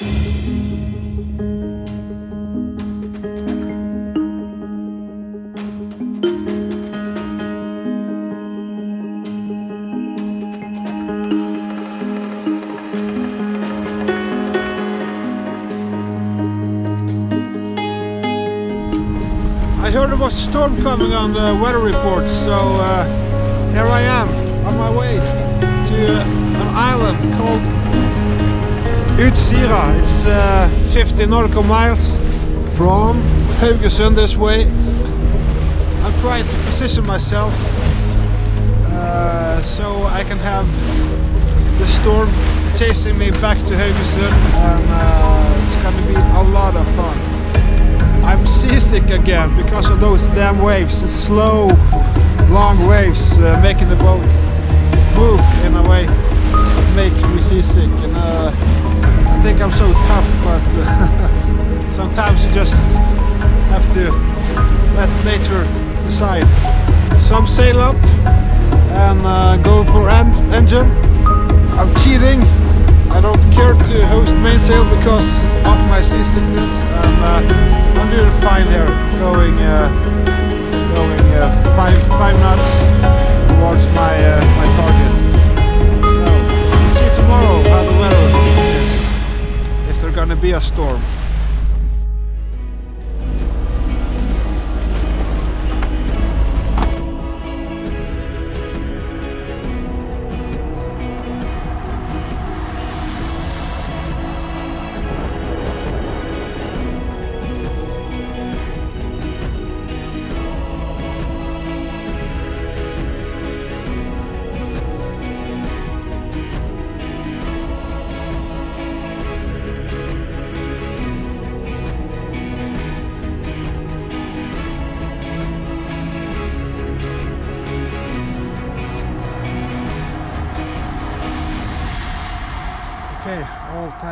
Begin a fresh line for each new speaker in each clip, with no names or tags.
I heard there was a storm coming on the weather report, so uh, here I am on my way to uh, an island called Utsira. It's uh, 50 nautical miles from Haugesund this way. I'm trying to position myself uh, so I can have the storm chasing me back to Haugesund and uh, it's gonna be a lot of fun. I'm seasick again because of those damn waves. The slow, long waves uh, making the boat move in a way Making me seasick and uh, I think I'm so tough but sometimes you just have to let nature decide. Some sail up and uh, go for en engine. I'm cheating. I don't care to host mainsail because of my seasickness and uh, I'm doing fine here going, uh, going uh, 5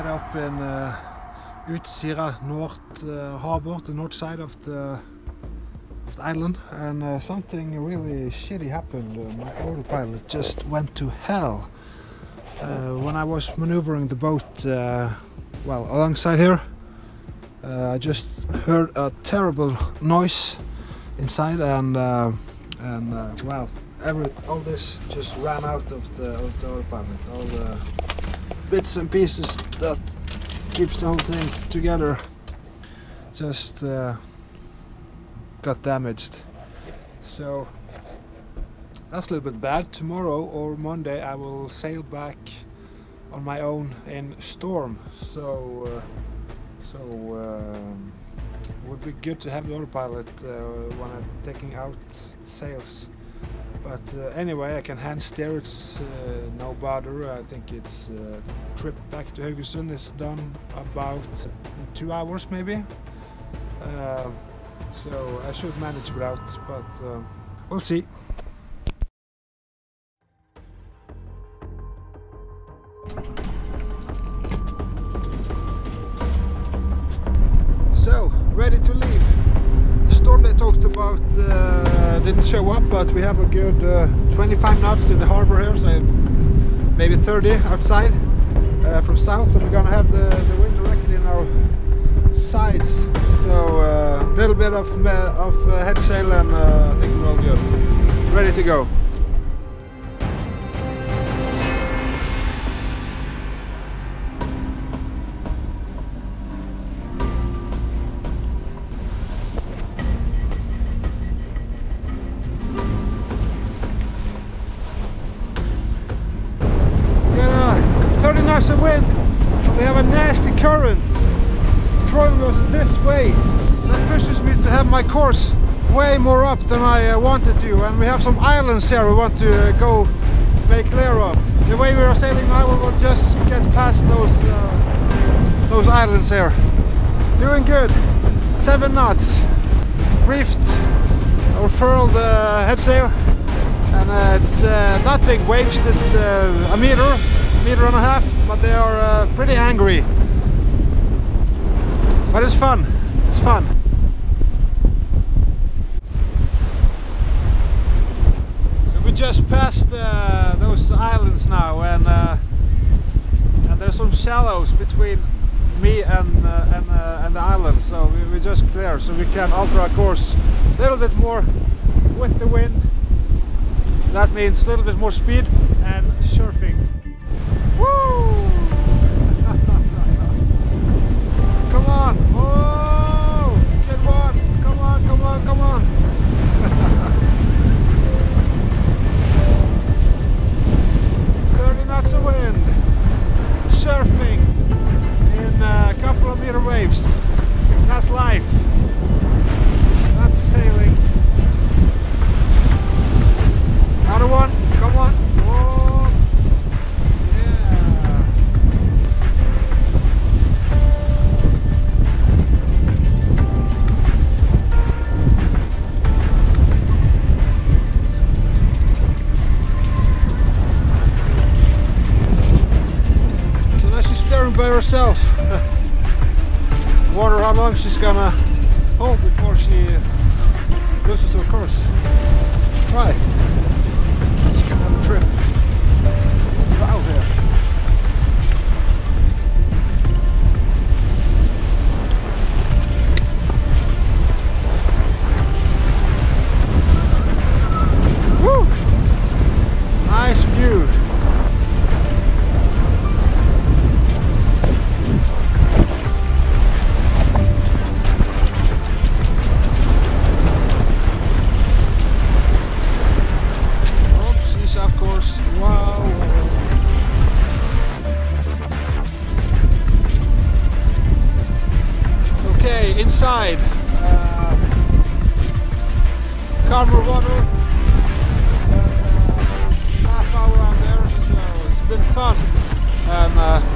up in uh, Utsira North uh, harbor, the north side of the, of the island, and uh, something really shitty happened. Uh, my autopilot just went to hell uh, when I was maneuvering the boat. Uh, well, alongside here, uh, I just heard a terrible noise inside, and and well, every all this just ran out of the of the autopilot. All the bits and pieces that keeps the whole thing together just uh, got damaged. So that's a little bit bad. Tomorrow or Monday I will sail back on my own in storm. So uh, so um, it would be good to have the autopilot uh, when I'm taking out sails. But uh, anyway, I can hand steer. It's uh, no bother. I think it's uh, trip back to Haugesund is done about two hours maybe. Uh, so I should manage without, but uh, we'll see. So ready to leave. The storm they talked about uh, didn't show up, but we have a good uh, 25 knots in the harbor here, so maybe 30 outside uh, from south, and we're gonna have the, the wind directly in our sides. So uh, a little bit of, of uh, head sail, and uh, I think we're all good. Ready to go. A 30 knots of wind. We have a nasty current throwing us this way. That pushes me to have my course way more up than I uh, wanted to. And we have some islands here we want to uh, go make clear of. The way we are sailing now, we will just get past those uh, those islands here. Doing good. Seven knots. Reefed or furled uh, head sail and uh, it's uh, not big waves, it's a meter, meter and a half, but they are uh, pretty angry. But it's fun, it's fun. So we just passed uh, those islands now and, uh, and there's some shallows between me and, uh, and, uh, and, the island, so we, we just clear, so we can alter our course a little bit more with the wind. That means a little bit more speed and long she's gonna hold before she loses her course. Try. She can have a trip. inside. Uh, Carver water. Uh, half hour on there, so it's been fun. And, uh,